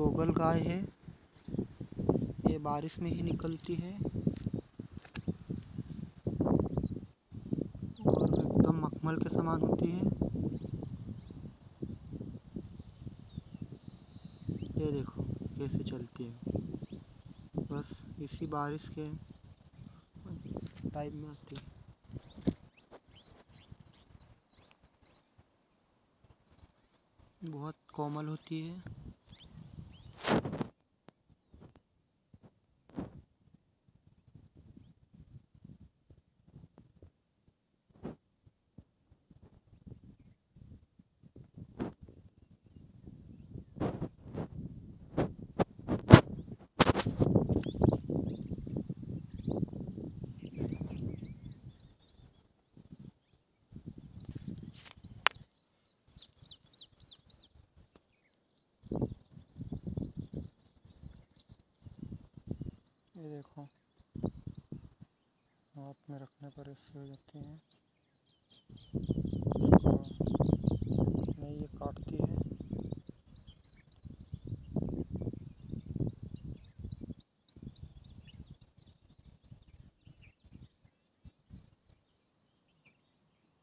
Goggle गाय है। ये बारिश में ही निकलती है। और एकदम मखमल के समान होती है। ये देखो, कैसे चलती है। बस इसी बारिश के टाइम में आती है। बहुत कोमल होती है। Thank you. देखो। हाथ में रखने पर ऐसे हो जाती हैं। नहीं, ये काटती है।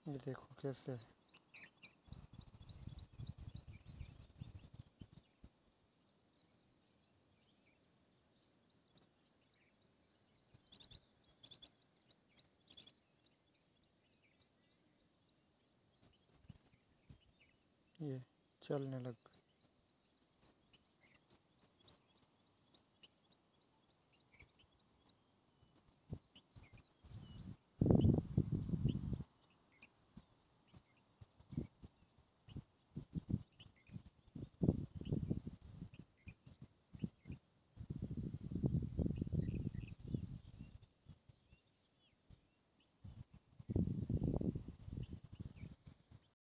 ये देखो कैसे ये चलने लग गई